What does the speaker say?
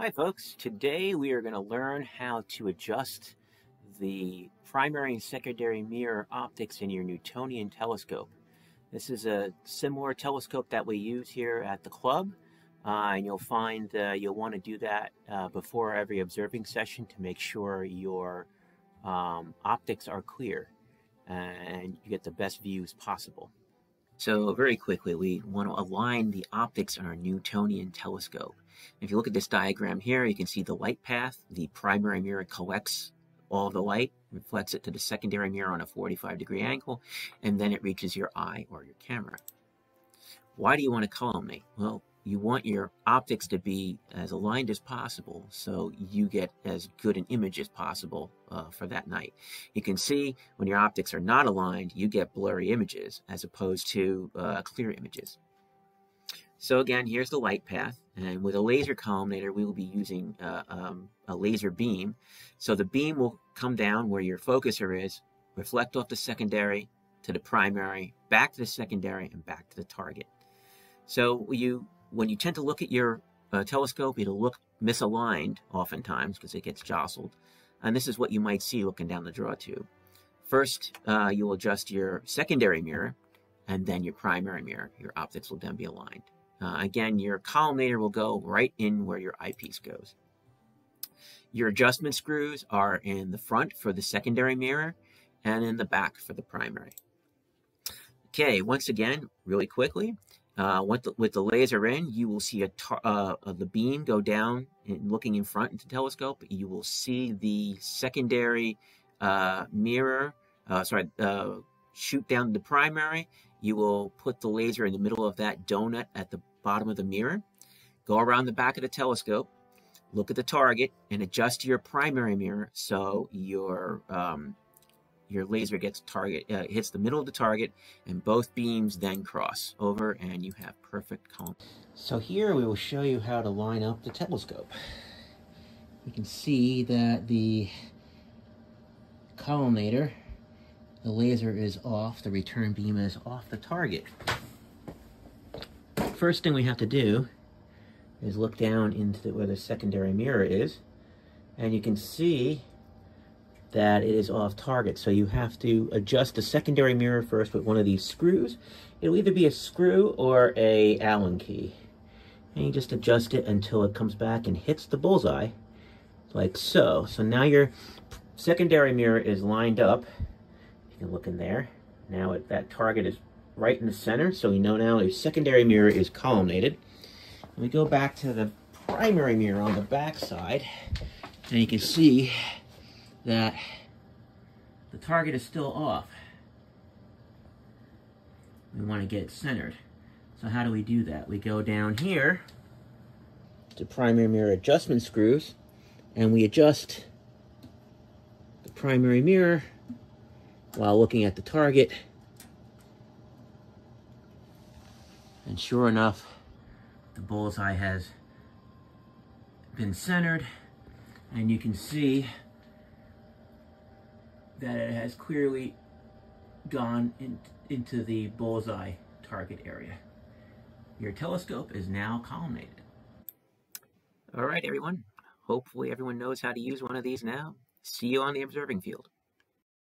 Hi folks, today we are going to learn how to adjust the primary and secondary mirror optics in your Newtonian telescope. This is a similar telescope that we use here at the club uh, and you'll find uh, you'll want to do that uh, before every observing session to make sure your um, optics are clear and you get the best views possible. So very quickly, we want to align the optics on our Newtonian telescope. If you look at this diagram here, you can see the light path. The primary mirror collects all the light, reflects it to the secondary mirror on a 45 degree angle, and then it reaches your eye or your camera. Why do you want to collimate? Well, you want your optics to be as aligned as possible so you get as good an image as possible uh, for that night. You can see when your optics are not aligned, you get blurry images as opposed to uh, clear images. So again, here's the light path, and with a laser collimator, we will be using uh, um, a laser beam. So the beam will come down where your focuser is, reflect off the secondary to the primary, back to the secondary, and back to the target. So you when you tend to look at your uh, telescope, it'll look misaligned oftentimes because it gets jostled. And this is what you might see looking down the draw tube. First, uh, you'll adjust your secondary mirror and then your primary mirror. Your optics will then be aligned. Uh, again, your collimator will go right in where your eyepiece goes. Your adjustment screws are in the front for the secondary mirror and in the back for the primary. Okay, once again, really quickly, uh, with, the, with the laser in, you will see a uh, the beam go down and looking in front into the telescope. You will see the secondary uh, mirror, uh, sorry, uh, shoot down the primary. You will put the laser in the middle of that donut at the bottom of the mirror. Go around the back of the telescope, look at the target, and adjust your primary mirror so your um, your laser gets target uh, hits the middle of the target and both beams then cross over and you have perfect column. So here we will show you how to line up the telescope. You can see that the collimator, the laser is off, the return beam is off the target. First thing we have to do is look down into where the secondary mirror is and you can see that it is off target. So you have to adjust the secondary mirror first with one of these screws. It'll either be a screw or a Allen key. And you just adjust it until it comes back and hits the bullseye, like so. So now your secondary mirror is lined up. You can look in there. Now it, that target is right in the center, so we know now your secondary mirror is collimated. And we go back to the primary mirror on the back side, and you can see that the target is still off. We want to get it centered. So how do we do that? We go down here to primary mirror adjustment screws and we adjust the primary mirror while looking at the target. And sure enough, the bullseye has been centered and you can see that it has clearly gone in, into the bullseye target area. Your telescope is now collimated. All right, everyone. Hopefully everyone knows how to use one of these now. See you on the observing field.